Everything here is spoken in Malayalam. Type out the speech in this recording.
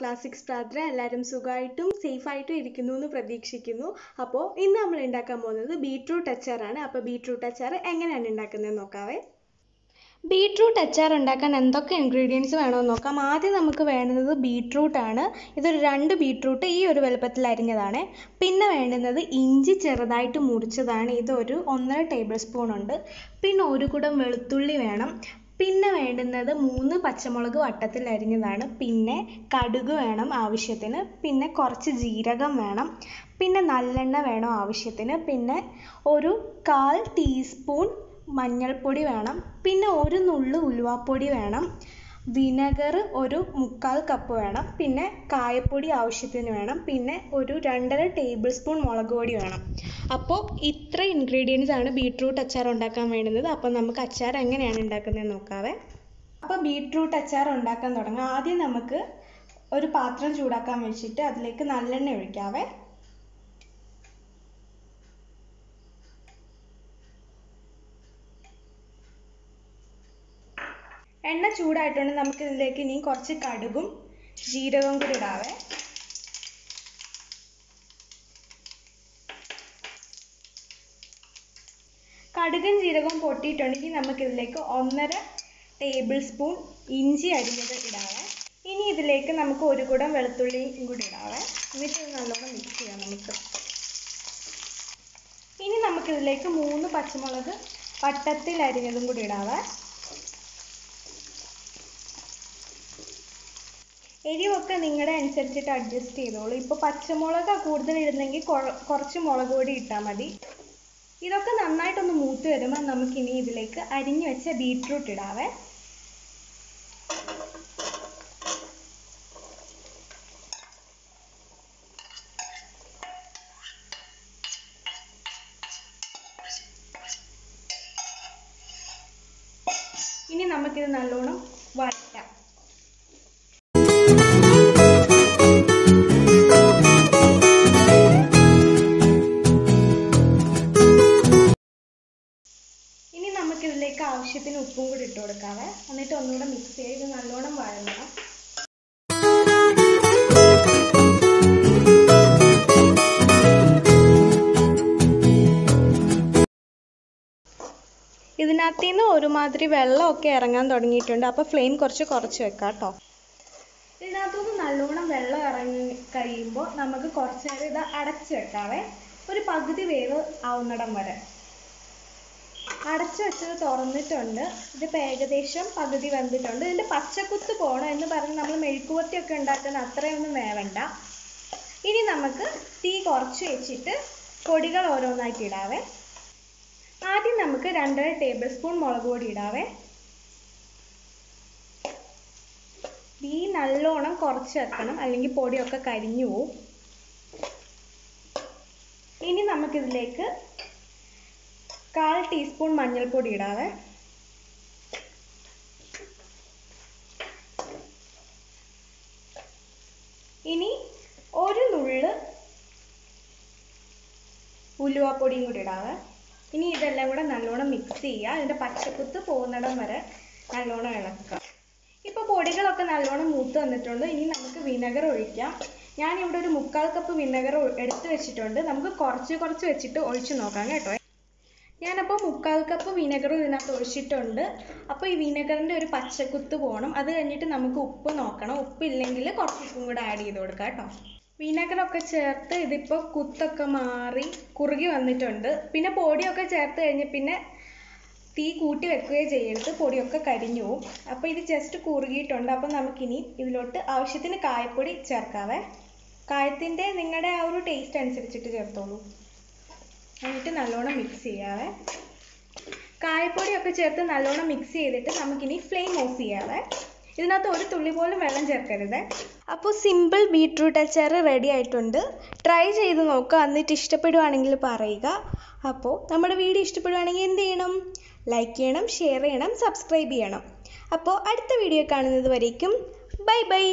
ക്ലാസിക്സ് പ്രാർത്ഥന എല്ലാവരും സുഖമായിട്ടും സേഫായിട്ടും ഇരിക്കുന്നു എന്ന് പ്രതീക്ഷിക്കുന്നു. അപ്പോൾ ഇന്ന് നമ്മൾ ഉണ്ടാക്കാൻ പോകുന്നത് ബീട്രൂട്ട് അച്ചാറാണ് അപ്പോൾ ബീട്രൂട്ട് അച്ചാർ എങ്ങനെയാണ് ഉണ്ടാക്കുന്നത് നോക്കാവേ. ബീട്രൂട്ട് അച്ചാർ ഉണ്ടാക്കാൻ എന്തൊക്കെ ഇൻഗ്രീഡിയൻസ് വേണമെന്ന് നോക്കാം. ആദ്യം നമുക്ക് വേണ്ടുന്നത് ബീട്രൂട്ട് ആണ്. ഇതൊരു രണ്ട് ബീട്രൂട്ട് ഈ ഒരു വലുപ്പത്തിൽ അരിഞ്ഞതാണ്. പിന്നെ വേണ്ടുന്നത് ഇഞ്ചി ചെറുതായിട്ട് മുറിച്ചതാണ്. ഇതൊരു ഒന്നര ടേബിൾ സ്പൂൺ ഉണ്ട്. പിന്നെ ഒരു കുടം വെളുത്തുള്ളി വേണം. പിന്നെ വേണ്ടുന്നത് മൂന്ന് പച്ചമുളക് വട്ടത്തിൽ അരിഞ്ഞതാണ്. പിന്നെ കടുക് വേണം ആവശ്യത്തിന്. പിന്നെ കുറച്ച് ജീരകം വേണം. പിന്നെ നല്ലെണ്ണ വേണം ആവശ്യത്തിന്. പിന്നെ ഒരു കാൽ ടീസ്പൂൺ മഞ്ഞൾപ്പൊടി വേണം. പിന്നെ ഒരു നുള്ള് ഉലുവാപ്പൊടി വേണം. വിനെഗർ ഒരു മുക്കാൽ കപ്പ് വേണം. പിന്നെ കായപ്പൊടി ആവശ്യത്തിന് വേണം. പിന്നെ ഒരു രണ്ടര ടേബിൾ സ്പൂൺ മുളക് പൊടി വേണം. അപ്പോൾ ഇത്ര ഇൻഗ്രീഡിയൻസ് ആണ് ബീട്രൂട്ട് അച്ചാർ ഉണ്ടാക്കാൻ വേണ്ടുന്നത്. അപ്പോൾ നമുക്ക് അച്ചാർ എങ്ങനെയാണ് ഉണ്ടാക്കുന്നത് നോക്കാവേ. അപ്പോൾ ബീട്രൂട്ട് അച്ചാർ ഉണ്ടാക്കാൻ തുടങ്ങാം. ആദ്യം നമുക്ക് ഒരു പാത്രം ചൂടാക്കാൻ വെച്ചിട്ട് അതിലേക്ക് നല്ലെണ്ണ ഒഴിക്കാവേ. എണ്ണ ചൂടായിട്ടുണ്ട്. നമുക്ക് ഇതിലേക്ക് ഇനി കുറച്ച് കടുകും ജീരകവും കൂടി ഇടാവേ. കടുകും ജീരകവും പൊട്ടിയിട്ടുണ്ടെങ്കിൽ നമുക്ക് ഇതിലേക്ക് ഒന്നര ടേബിൾ സ്പൂൺ ഇഞ്ചി അരിഞ്ഞത് ഇടാവേ. ഇനി ഇതിലേക്ക് നമുക്ക് ഒരു കുടം വെളുത്തുള്ളിയും കൂടി ഇടാവേ. എന്നിട്ട് നല്ലോണം മിക്സ് ചെയ്യാം നമുക്ക്. ഇനി നമുക്കിതിലേക്ക് മൂന്ന് പച്ചമുളക് വട്ടത്തിൽ അരിഞ്ഞതും കൂടി ഇടാവേ. എരിവൊക്കെ നിങ്ങളുടെ അനുസരിച്ചിട്ട് അഡ്ജസ്റ്റ് ചെയ്തോളൂ. ഇപ്പോൾ പച്ചമുളക് കൂടുതൽ ഇടുന്നെങ്കിൽ കുറച്ച് മുളക് പൊടി ഇട്ടാൽ മതി. ഇതൊക്കെ നന്നായിട്ടൊന്ന് മൂത്ത് വരുമ്പോൾ നമുക്കിനി ഇതിലേക്ക് അരിഞ്ഞു വെച്ച ബീറ്റ്റൂട്ട് ഇടാവേ. ഇനി നമുക്കിത് നല്ലോണം വഴറ്റാം. ആവശ്യത്തിന് ഉപ്പും കൂടി ഇട്ട് കൊടുക്കാവേ. എന്നിട്ട് ഒന്നുകൂടെ മിക്സ് ചെയ്ത് നല്ലോണം വഴങ്ങണം ഇതിനകത്ത് നിന്ന് ഒരുമാതിരി വെള്ളമൊക്കെ ഇറങ്ങാൻ തുടങ്ങിയിട്ടുണ്ട്. അപ്പോൾ ഫ്ലെയിം കുറച്ച് കുറച്ച് വെക്കാം കേട്ടോ ഇതിനകത്തുനിന്ന് നല്ലോണം വെള്ളം ഇറങ്ങി കഴിയുമ്പോൾ നമുക്ക് കുറച്ച് നേരം ഇത് അടച്ച് വെക്കാവേ. ഒരു പകുതി വേവ് ആവുന്നിടം വരെ. അടച്ചു വെച്ചത് തുറന്നിട്ടുണ്ട്. ഇതിപ്പോൾ ഏകദേശം പകുതി വെന്തിട്ടുണ്ട് ഇതിന്റെ പച്ചക്കുത്ത് പോകണം എന്ന് പറഞ്ഞ് നമ്മൾ മെഴുക്കുവത്തിയൊക്കെ ഉണ്ടാക്കുന്ന അത്രയൊന്നും വേവണ്ട. ഇനി നമുക്ക് തീ കുറച്ച് വെച്ചിട്ട് പൊടികൾ ഓരോന്നായിട്ട് ഇടാവേ. ആദ്യം നമുക്ക് രണ്ടര ടേബിൾ സ്പൂൺ മുളക് പൊടി ഇടാവേ. തീ നല്ലോണം കുറച്ച് വെക്കണം. അല്ലെങ്കിൽ പൊടിയൊക്കെ കരിഞ്ഞു പോവും. ഇനി നമുക്കിതിലേക്ക് കാൽ ടീസ്പൂൺ മഞ്ഞൾപ്പൊടി ഇടാവേ. ഇനി ഒരു നുള്ള് ഉലുവാപ്പൊടിയും കൂടി ഇടാവേ. ഇനി ഇതെല്ലാം കൂടെ നല്ലോണം മിക്സ് ചെയ്യുക. അതിന്റെ പച്ചക്കുത്ത് പോകുന്നിടം വരെ നല്ലോണം ഇളക്കുക. ഇപ്പൊ പൊടികളൊക്കെ നല്ലോണം മൂത്ത് വന്നിട്ടുണ്ട്. ഇനി നമുക്ക് വിനെഗർ ഒഴിക്കാം. ഞാൻ ഇവിടെ ഒരു മുക്കാൽ കപ്പ് വിനെഗർ എടുത്ത് വെച്ചിട്ടുണ്ട്. നമുക്ക് കുറച്ച് കുറച്ച് വെച്ചിട്ട് ഒഴിച്ച് നോക്കാം കേട്ടോ. ഞാനപ്പോൾ മുക്കാൽ കപ്പ് വിനെഗർ ഇതിനകത്ത് ഒഴിച്ചിട്ടുണ്ട്. അപ്പോൾ ഈ വിനെഗറിന്റെ ഒരു പച്ചക്കുത്ത് പോകണം അത് കഴിഞ്ഞിട്ട് നമുക്ക് ഉപ്പ് നോക്കണം. ഉപ്പില്ലെങ്കിൽ കുറച്ച് ഉപ്പും കൂടെ ആഡ് ചെയ്ത് കൊടുക്കാം കേട്ടോ. വിനെഗറൊക്കെ ചേർത്ത് ഇതിപ്പോൾ കുത്തൊക്കെ മാറി കുറുകി വന്നിട്ടുണ്ട്. പിന്നെ പൊടിയൊക്കെ ചേർത്ത് കഴിഞ്ഞ് പിന്നെ തീ കൂട്ടി വെക്കുകയോ ചെയ്യരുത്. പൊടിയൊക്കെ കരിഞ്ഞു പോവും. അപ്പോൾ ഇത് ജസ്റ്റ് കുറുകിയിട്ടുണ്ട്. അപ്പോൾ നമുക്കിനി ഇതിലോട്ട് ആവശ്യത്തിന് കായപ്പൊടി ചേർക്കാവേ. കായത്തിന്റെ നിങ്ങളുടെ ആ ഒരു ടേസ്റ്റ് അനുസരിച്ചിട്ട് ചേർത്തോളൂ. എന്നിട്ട് നല്ലോണം മിക്സ് ചെയ്യാവേ. കായപ്പൊടിയൊക്കെ ചേർത്ത് നല്ലോണം മിക്സ് ചെയ്തിട്ട് നമുക്കിനി ഫ്ലെയിം ഓഫ് ചെയ്യാവേ. ഇതിനകത്ത് ഒരു തുള്ളി പോലും വെള്ളം ചേർക്കരുത്. അപ്പോൾ സിമ്പിൾ ബീട്രൂട്ട് അച്ചാർ റെഡി ആയിട്ടുണ്ട്. ട്രൈ ചെയ്ത് നോക്കുക എന്നിട്ട് ഇഷ്ടപ്പെടുവാണെങ്കിൽ പറയുക. അപ്പോൾ നമ്മുടെ വീഡിയോ ഇഷ്ടപ്പെടുവാണെങ്കിൽ എന്ത് ചെയ്യണം? ലൈക്ക് ചെയ്യണം ഷെയർ ചെയ്യണം സബ്സ്ക്രൈബ് ചെയ്യണം. അപ്പോൾ അടുത്ത വീഡിയോ കാണുന്നത് വരേക്കും. Bye bye